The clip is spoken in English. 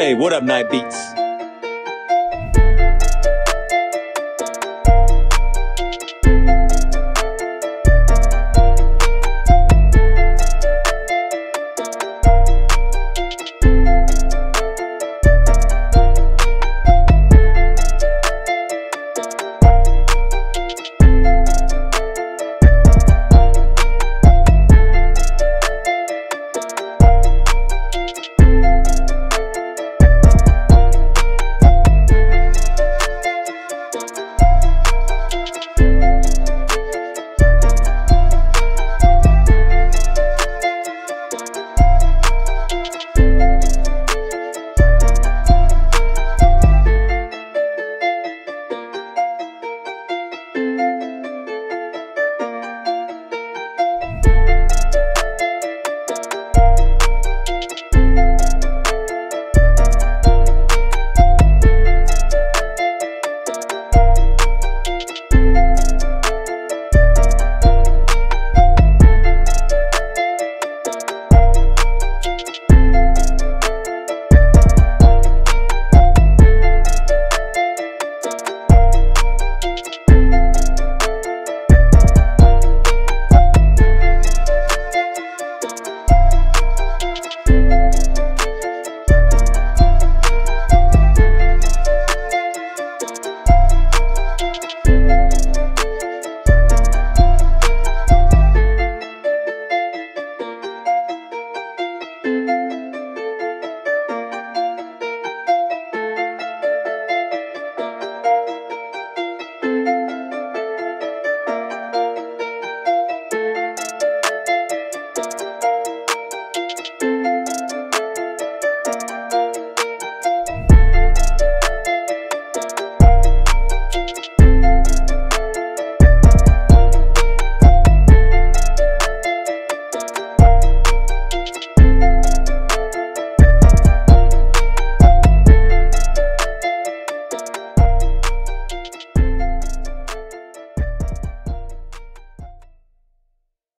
Hey, what up, Night Beats?